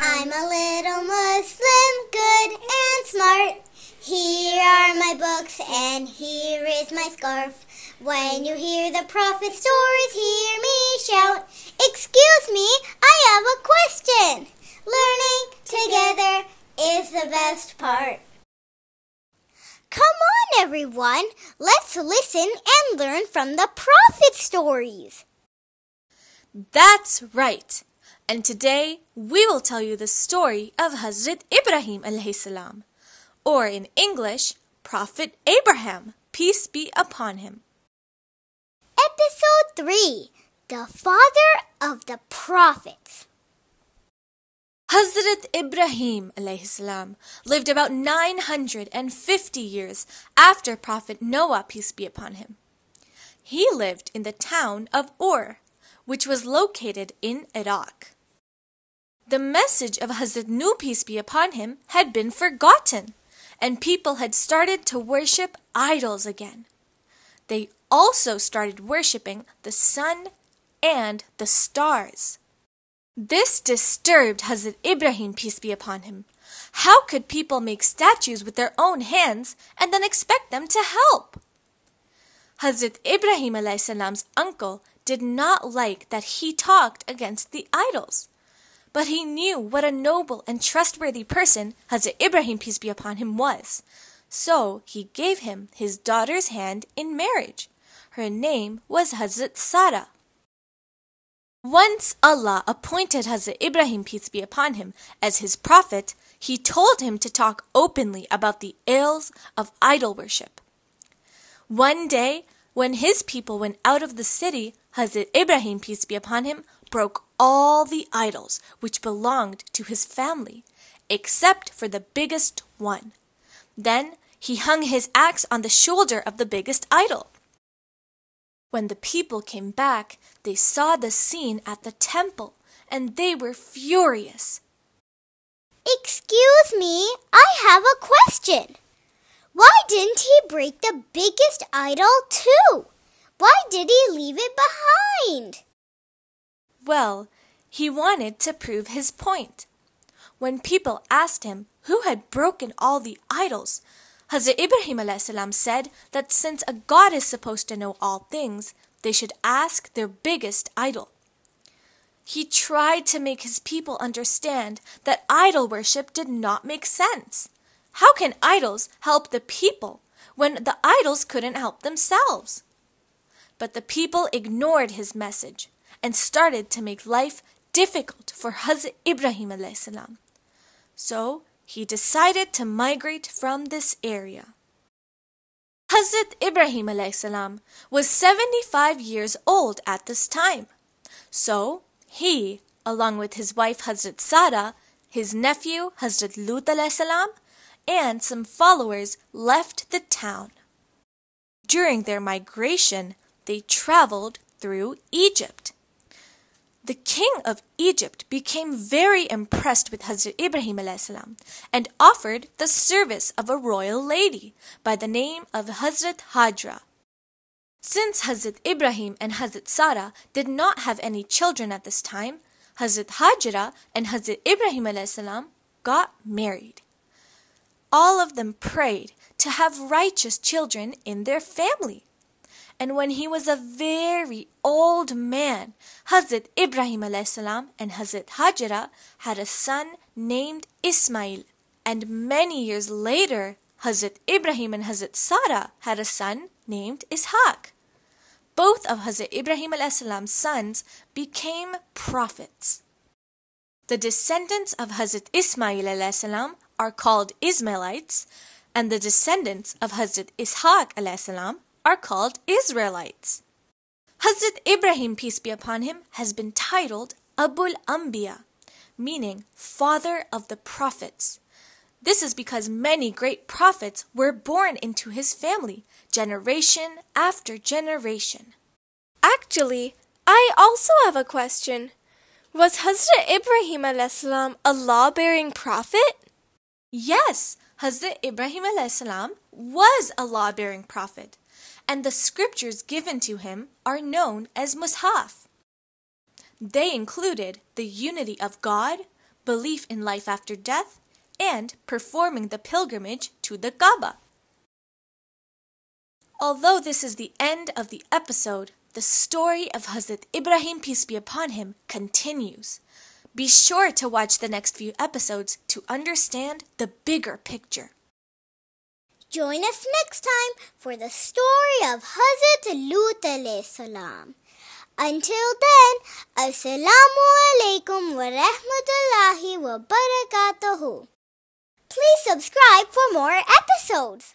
I'm a little Muslim, good and smart. Here are my books and here is my scarf. When you hear the prophet stories, hear me shout. Excuse me, I have a question. Learning together is the best part. Come on, everyone. Let's listen and learn from the prophet stories. That's right. And today we will tell you the story of Hazrat Ibrahim alayhi salam, or in English, Prophet Abraham, peace be upon him. Episode 3 The Father of the Prophets. Hazrat Ibrahim salam lived about 950 years after Prophet Noah, peace be upon him. He lived in the town of Ur, which was located in Iraq. The message of Hazrat Nuh, peace be upon him, had been forgotten, and people had started to worship idols again. They also started worshipping the sun and the stars. This disturbed Hazrat Ibrahim, peace be upon him. How could people make statues with their own hands and then expect them to help? Hazrat Ibrahim salam's uncle did not like that he talked against the idols. But he knew what a noble and trustworthy person Hazrat Ibrahim, peace be upon him, was. So he gave him his daughter's hand in marriage. Her name was Hazrat Sarah. Once Allah appointed Hazrat Ibrahim, peace be upon him, as his prophet, he told him to talk openly about the ills of idol worship. One day, when his people went out of the city, Hazrat Ibrahim, peace be upon him, broke all the idols which belonged to his family, except for the biggest one. Then he hung his axe on the shoulder of the biggest idol. When the people came back, they saw the scene at the temple, and they were furious. Excuse me, I have a question. Why didn't he break the biggest idol too? Why did he leave it behind? Well, he wanted to prove his point. When people asked him who had broken all the idols, Hazrat Ibrahim said that since a god is supposed to know all things, they should ask their biggest idol. He tried to make his people understand that idol worship did not make sense. How can idols help the people when the idols couldn't help themselves? But the people ignored his message and started to make life difficult for Hazrat Ibrahim salam. So he decided to migrate from this area. Hazrat Ibrahim salam was 75 years old at this time. So he, along with his wife Hazrat Sarah, his nephew Hazrat Lut salam, and some followers left the town. During their migration, they traveled through Egypt. The king of Egypt became very impressed with Hazrat Ibrahim salam and offered the service of a royal lady by the name of Hazrat Hajra. Since Hazrat Ibrahim and Hazrat Sarah did not have any children at this time, Hazrat Hajra and Hazrat Ibrahim salam got married. All of them prayed to have righteous children in their family and when he was a very old man, Hazrat Ibrahim salam and Hazrat Hajra had a son named Ismail. And many years later, Hazrat Ibrahim and Hazrat Sarah had a son named Ishaq. Both of Hazrat Ibrahim salam's sons became prophets. The descendants of Hazrat Ismail salam are called Ismailites, and the descendants of Hazrat Ishaq salam are called Israelites. Hazrat Ibrahim, peace be upon him, has been titled Abul Anbiya, meaning father of the prophets. This is because many great prophets were born into his family, generation after generation. Actually, I also have a question. Was Hazrat Ibrahim salam a law bearing prophet? Yes, Hazrat Ibrahim salam was a law bearing prophet and the scriptures given to him are known as Mushaf. They included the unity of God, belief in life after death, and performing the pilgrimage to the Kaaba. Although this is the end of the episode, the story of Hazrat Ibrahim, peace be upon him, continues. Be sure to watch the next few episodes to understand the bigger picture. Join us next time for the story of Hazrat Lut salam. Until then, Assalamu alaikum wa rahmatullahi wa barakatuhu. Please subscribe for more episodes.